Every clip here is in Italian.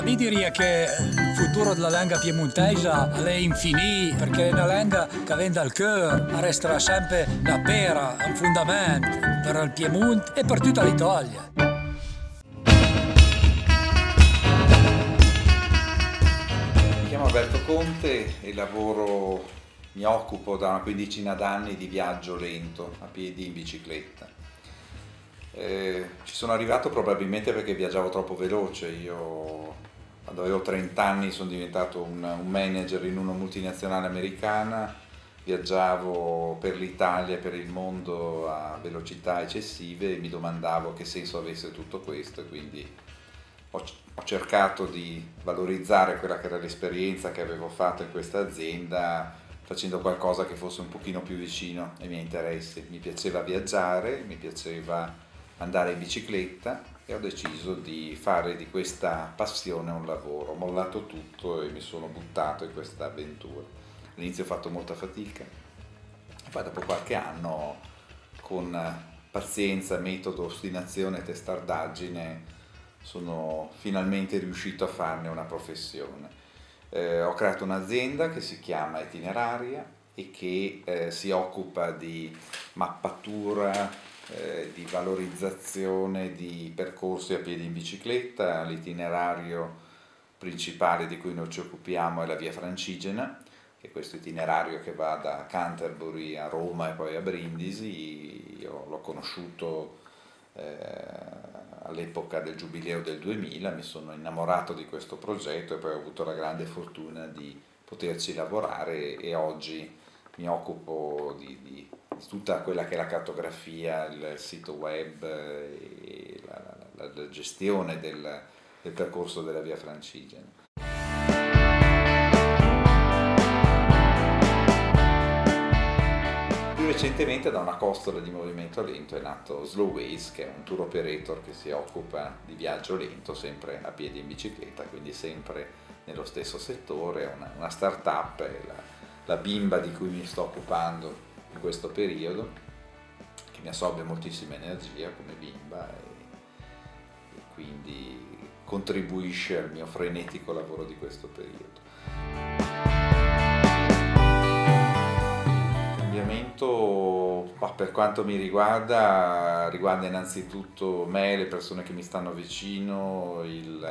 Ma mi diria che il futuro della lingua piemontesa è infinito, perché è una lingua che viene dal cuore, resterà sempre una pera, un fondamento per il Piemonte e per tutta l'Italia. Mi chiamo Alberto Conte e lavoro, mi occupo da una quindicina d'anni di viaggio lento, a piedi in bicicletta. Eh, ci sono arrivato probabilmente perché viaggiavo troppo veloce, io quando avevo 30 anni sono diventato un, un manager in una multinazionale americana, viaggiavo per l'Italia e per il mondo a velocità eccessive e mi domandavo che senso avesse tutto questo, quindi ho, ho cercato di valorizzare quella che era l'esperienza che avevo fatto in questa azienda facendo qualcosa che fosse un pochino più vicino ai miei interessi. Mi piaceva viaggiare, mi piaceva andare in bicicletta e ho deciso di fare di questa passione un lavoro. Ho mollato tutto e mi sono buttato in questa avventura. All'inizio ho fatto molta fatica, poi dopo qualche anno con pazienza, metodo, ostinazione e testardaggine sono finalmente riuscito a farne una professione. Eh, ho creato un'azienda che si chiama Itineraria e che eh, si occupa di mappatura, eh, di valorizzazione di percorsi a piedi in bicicletta, l'itinerario principale di cui noi ci occupiamo è la via Francigena, che è questo itinerario che va da Canterbury a Roma e poi a Brindisi, io l'ho conosciuto eh, all'epoca del giubileo del 2000, mi sono innamorato di questo progetto e poi ho avuto la grande fortuna di poterci lavorare e oggi mi occupo di, di tutta quella che è la cartografia, il sito web e la, la, la gestione del, del percorso della via Francigena. Più recentemente da una costola di movimento lento è nato Slowways che è un tour operator che si occupa di viaggio lento sempre a piedi in bicicletta quindi sempre nello stesso settore, una, una start-up, è la, la bimba di cui mi sto occupando in questo periodo, che mi assorbe moltissima energia come bimba e, e quindi contribuisce al mio frenetico lavoro di questo periodo. Il cambiamento, per quanto mi riguarda, riguarda innanzitutto me, le persone che mi stanno vicino, il,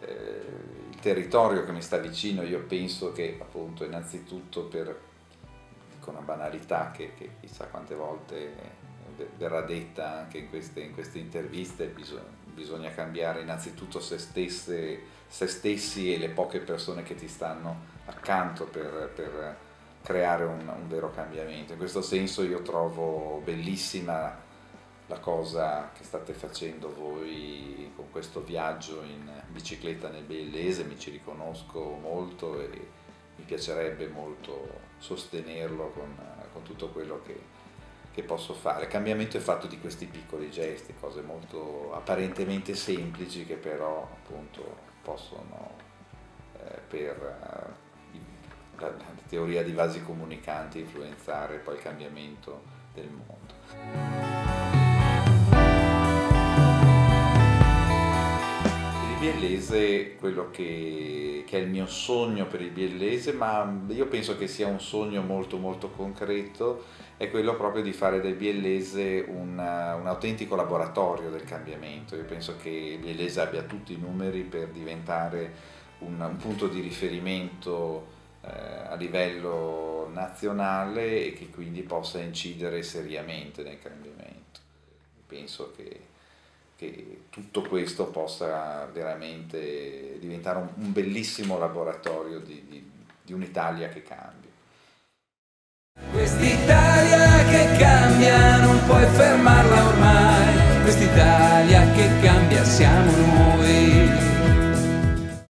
eh, il territorio che mi sta vicino, io penso che appunto innanzitutto per con una banalità che, che, chissà quante volte verrà detta anche in queste, in queste interviste, bisogna, bisogna, cambiare innanzitutto se, stesse, se, stessi e le poche persone che ti stanno accanto per, per creare un, un, vero cambiamento. In questo senso io trovo bellissima la cosa che state facendo voi con questo viaggio in bicicletta nel Bellese, mi ci riconosco molto e piacerebbe molto sostenerlo con, con tutto quello che, che, posso fare. Il cambiamento è fatto di questi piccoli gesti, cose molto apparentemente semplici che però appunto possono eh, per eh, la, la teoria di vasi comunicanti influenzare poi il cambiamento del mondo. Biellese quello che, che, è il mio sogno per il biellese, ma io penso che sia un sogno molto molto concreto, è quello proprio di fare del biellese un, un autentico laboratorio del cambiamento. Io penso che il biellese abbia tutti i numeri per diventare un, un punto di riferimento eh, a livello nazionale e che quindi possa incidere seriamente nel cambiamento. Penso che che tutto questo possa veramente diventare un, un bellissimo laboratorio di, di, di un'Italia che cambia. Quest'Italia che cambia non puoi fermarla